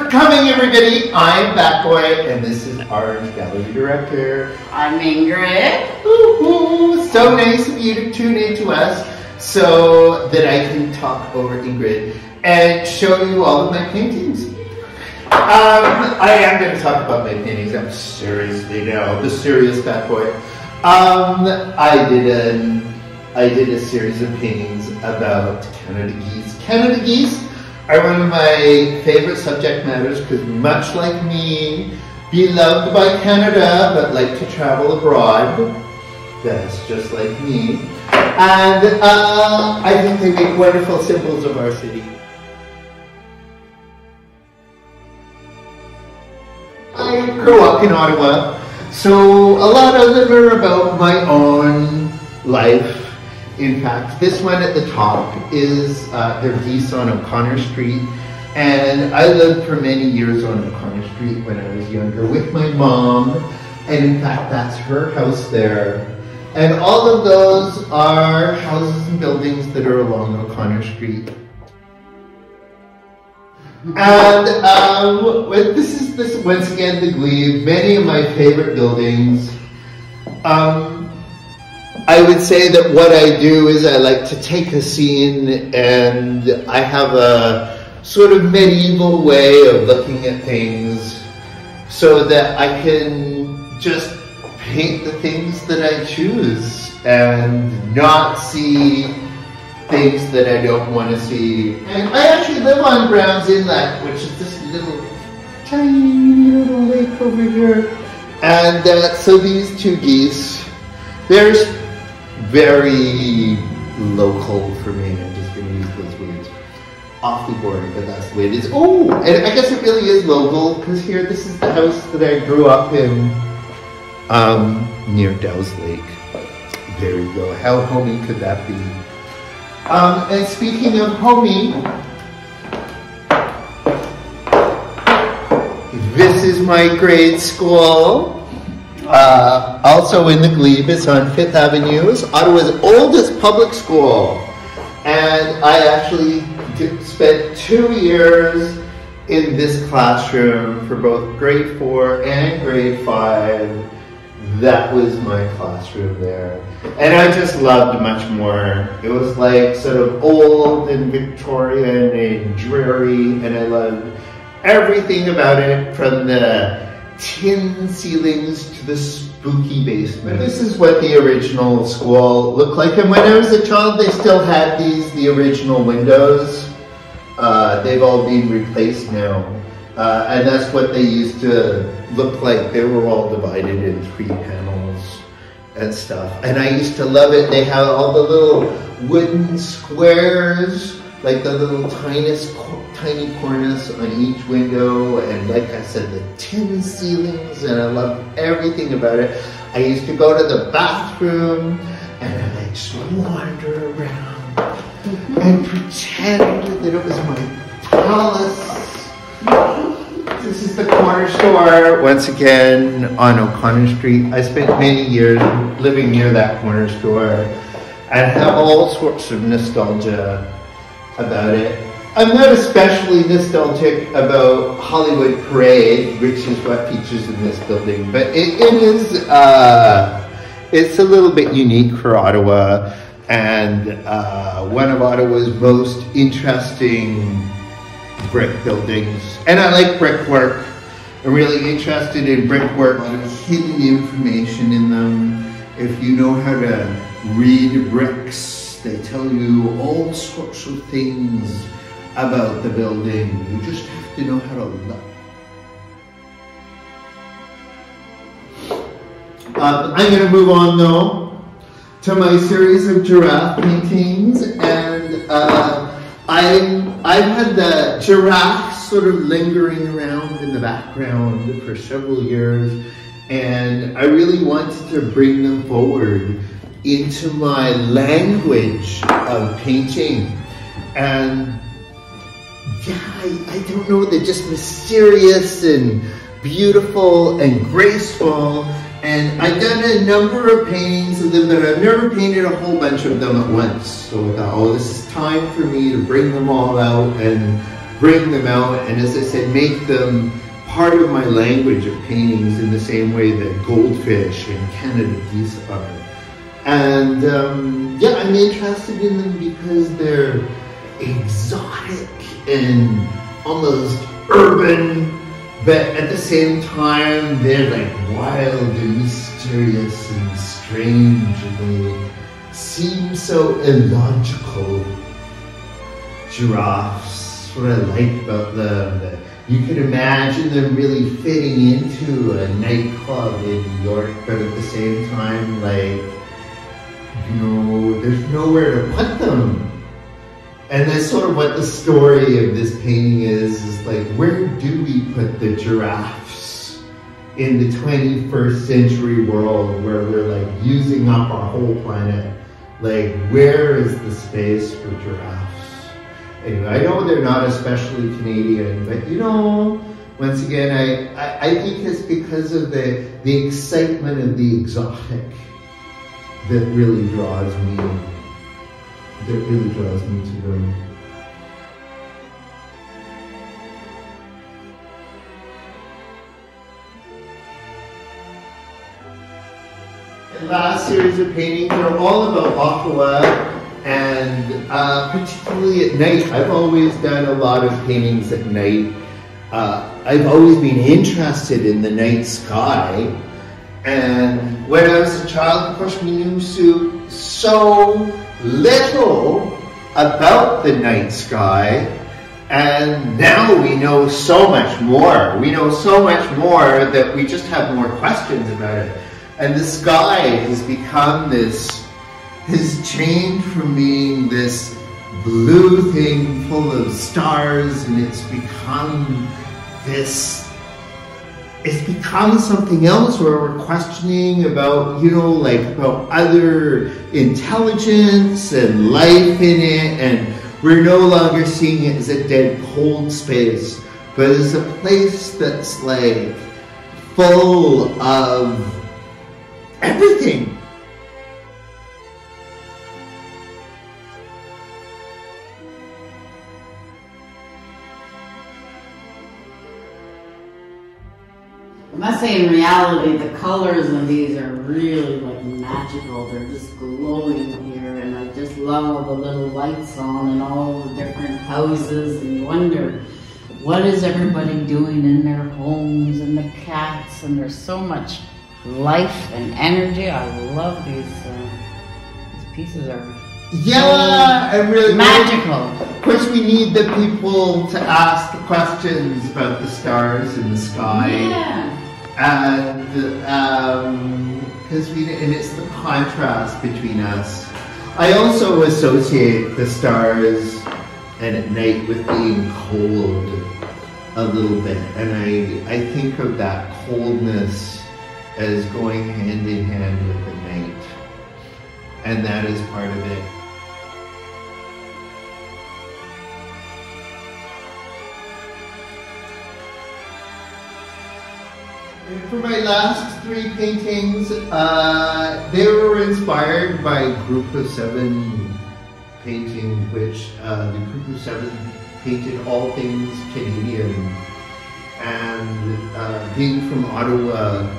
For coming, everybody. I'm Bhat Boy, and this is our gallery director. I'm Ingrid. Ooh, so nice of you to tune in to us so that I can talk over Ingrid and show you all of my paintings. Um, I am going to talk about my paintings. I'm seriously now the serious Bhat Boy. Um, I did an I did a series of paintings about Canada geese. Canada geese are one of my favorite subject matters because much like me, beloved by Canada but like to travel abroad, that's just like me. And uh, I think they make wonderful symbols of our city. I grew up in Ottawa, so a lot of them are about my own life in fact, this one at the top is uh, their geese on O'Connor Street. And I lived for many years on O'Connor Street when I was younger with my mom. And in fact, that's her house there. And all of those are houses and buildings that are along O'Connor Street. And um, this is this once again the Glebe. Many of my favorite buildings. Um, I would say that what I do is I like to take a scene and I have a sort of medieval way of looking at things so that I can just paint the things that I choose and not see things that I don't want to see. And I actually live on Browns Inlet, which is this little tiny little lake over here. And uh, so these two geese, there's very local for me. I'm just going to use those words. Awfully boring, but that's the way it is. Oh, and I guess it really is local because here, this is the house that I grew up in um, near Dow's Lake. There you go. How homey could that be? Um, and speaking of homey, this is my grade school. Uh, also in the Glebe, it's on Fifth Avenue, it's Ottawa's oldest public school. And I actually did, spent two years in this classroom for both grade four and grade five. That was my classroom there. And I just loved much more. It was like sort of old and Victorian and dreary, and I loved everything about it from the tin ceilings to the spooky basement. This is what the original school looked like. And when I was a child, they still had these, the original windows. Uh, they've all been replaced now. Uh, and that's what they used to look like. They were all divided in three panels and stuff. And I used to love it. They had all the little wooden squares, like the little tiniest tiny cornice on each window and like I said, the tin ceilings and I loved everything about it. I used to go to the bathroom and I like just wander around mm-hmm. and pretend that it was my palace. This is the corner store, once again, on O'Connor Street. I spent many years living near that corner store and have all sorts of nostalgia about it. I'm not especially nostalgic about Hollywood Parade, which is what features in this building, but it, it is, uh, it's a little bit unique for Ottawa and uh, one of Ottawa's most interesting brick buildings. And I like brickwork. I'm really interested in brickwork, hidden information in them. If you know how to read bricks, they tell you all sorts of things about the building. You just have to know how to look. Um, I'm going to move on though to my series of giraffe paintings and uh, I, I've had the giraffe sort of lingering around in the background for several years and I really wanted to bring them forward into my language of painting and yeah, I, I don't know, they're just mysterious and beautiful and graceful. And I've done a number of paintings of them, but I've never painted a whole bunch of them at once. So I thought, oh, this is time for me to bring them all out and bring them out and as I said, make them part of my language of paintings in the same way that goldfish and Canada geese are. And um, yeah, I'm interested in them because they're exotic and almost urban, but at the same time, they're like wild and mysterious and strange, and they seem so illogical. Giraffes, what I like about them, you could imagine them really fitting into a nightclub in New York, but at the same time, like, you know, there's nowhere to put them. And that's sort of what the story of this painting is, is like, where do we put the giraffes in the 21st century world where we're like using up our whole planet? Like, where is the space for giraffes? Anyway, I know they're not especially Canadian, but you know, once again, I, I, I think it's because of the, the excitement of the exotic that really draws me that really draws me to them. The last series of paintings are all about Ottawa and uh, particularly at night. I've always done a lot of paintings at night. Uh, I've always been interested in the night sky. And when I was a child, of course, we knew so, so little about the night sky, and now we know so much more. We know so much more that we just have more questions about it. And the sky has become this, has changed from being this blue thing full of stars, and it's become this it's become something else where we're questioning about, you know, like about other intelligence and life in it, and we're no longer seeing it as a dead cold space, but as a place that's like full of everything. I must say, in reality, the colors of these are really like magical. They're just glowing here, and I just love all the little lights on and all the different houses. And you wonder, what is everybody doing in their homes and the cats? And there's so much life and energy. I love these. Uh, these pieces are Yeah, and really magical. Of course, we need the people to ask the questions about the stars in the sky. Yeah. And um, because we and it's the contrast between us. I also associate the stars and at night with being cold a little bit, and I I think of that coldness as going hand in hand with the night, and that is part of it. For my last three paintings, uh, they were inspired by Group of Seven painting, which uh, the Group of Seven painted all things Canadian. And uh, being from Ottawa,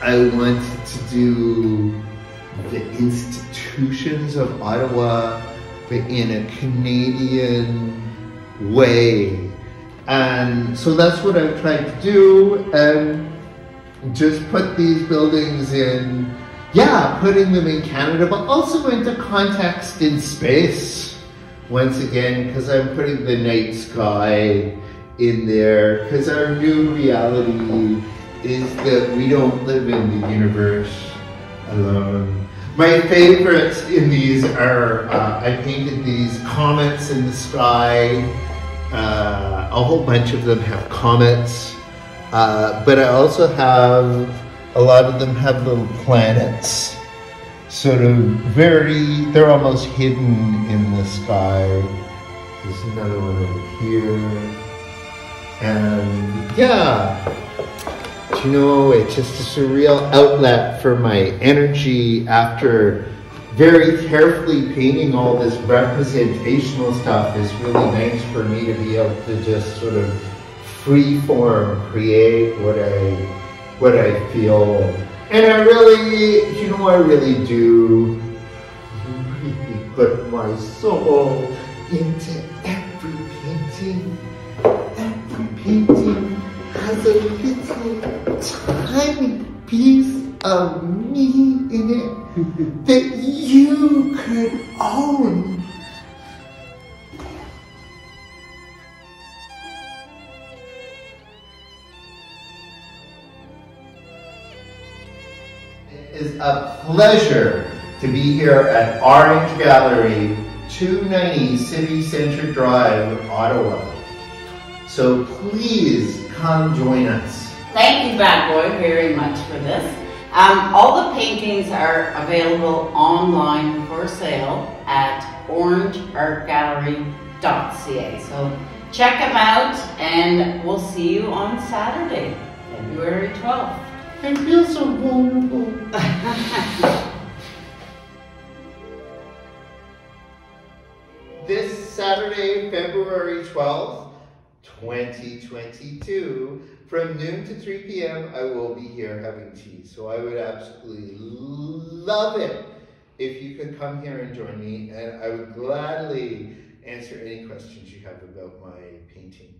I wanted to do the institutions of Ottawa, but in a Canadian way. And so that's what I've tried to do. And just put these buildings in, yeah, putting them in Canada, but also into context in space. Once again, because I'm putting the night sky in there, because our new reality is that we don't live in the universe alone. My favorites in these are, uh, I painted these comets in the sky. Uh, a whole bunch of them have comets. Uh, but I also have a lot of them have little planets, sort of very, they're almost hidden in the sky. There's another one over here. And yeah, you know, it's just a surreal outlet for my energy after very carefully painting all this representational stuff is really nice for me to be able to just sort of free form create what I what I feel. And I really, you know, I really do really put my soul into every painting. Every painting has a little tiny piece of me in it that you could own. Is a pleasure to be here at Orange Gallery, 290 City Center Drive, Ottawa. So please come join us. Thank you, Bhat Boy, very much for this. Um, all the paintings are available online for sale at orangeartgallery.ca. So check them out, and we'll see you on Saturday, February 12th. I feel so vulnerable. this Saturday, February 12th, 2022, from noon to 3 p.m., I will be here having tea. So I would absolutely love it if you could come here and join me, and I would gladly answer any questions you have about my painting.